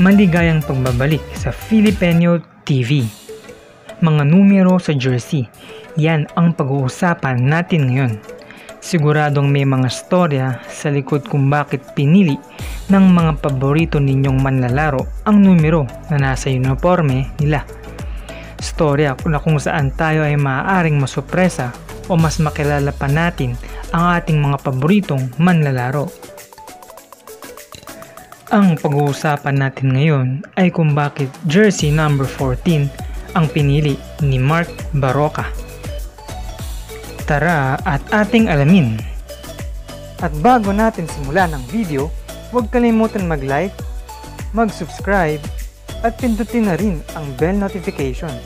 Maligayang pagbabalik sa Filipino TV. Mga numero sa jersey, yan ang pag-uusapan natin ngayon. Siguradong may mga storya sa likod kung bakit pinili ng mga paborito ninyong manlalaro ang numero na nasa uniforme nila. Storya na kung saan tayo ay maaaring masupresa o mas makilala pa natin ang ating mga paboritong manlalaro. Ang pag-uusapan natin ngayon ay kung bakit jersey number 14 ang pinili ni Mark Baroka. Tara at ating alamin. At bago natin simulan ang video, huwag kalimutan mag-like, mag-subscribe, at pindutin na rin ang bell notification.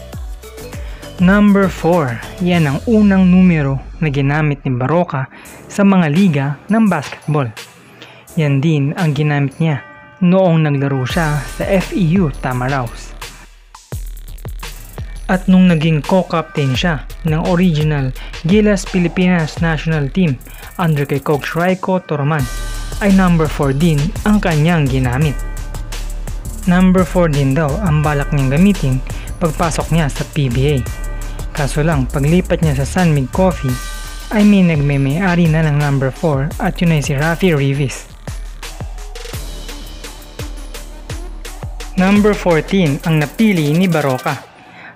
Number 4, yan ang unang numero na ginamit ni Baroka sa mga liga ng basketball. Yan din ang ginamit niya noong naglaro siya sa FEU Tamaraws. At nung naging co-captain siya ng original Gilas Pilipinas National Team under kay Coach Raiko Torman ay number 4 din ang kanyang ginamit. Number 4 din daw ang balak niyang gamitin pagpasok niya sa PBA. Kaso lang paglipat niya sa San Mig Coffee ay may nagme-may-ari na ng number 4 at yun ay si Rafi Revis. Number 14 ang napili ni Baroka.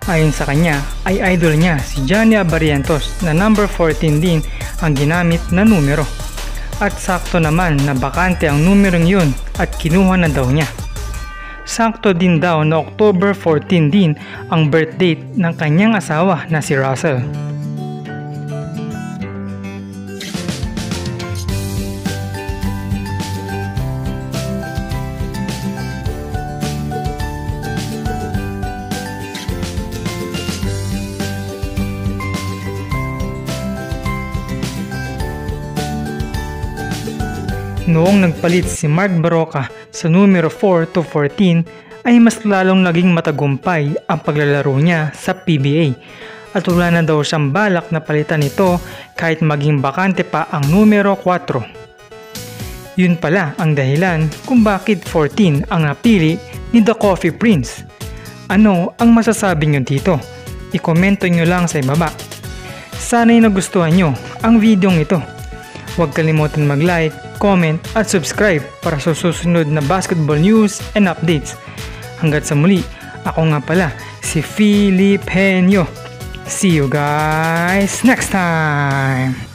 Ayon sa kanya ay idol niya si Johnny Abarientos na number 14 din ang ginamit na numero. At sakto naman na bakante ang numerong yun at kinuha na daw niya. Sakto din daw na October 14 din ang birth date ng kanyang asawa na si Russell. Noong nagpalit si Mark Baroka sa numero 4 to 14 ay mas lalong naging matagumpay ang paglalaro niya sa PBA at wala na daw siyang balak na palitan ito kahit maging bakante pa ang numero 4. Yun pala ang dahilan kung bakit 14 ang napili ni The Coffee Prince. Ano ang masasabi nyo dito? I-komento nyo lang sa ibaba. Sana'y nagustuhan nyo ang videong ito. Huwag kalimutan mag-like, comment at subscribe para sa susunod na basketball news and updates. Hanggat sa muli, ako nga pala si Philip. See you guys next time!